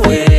We.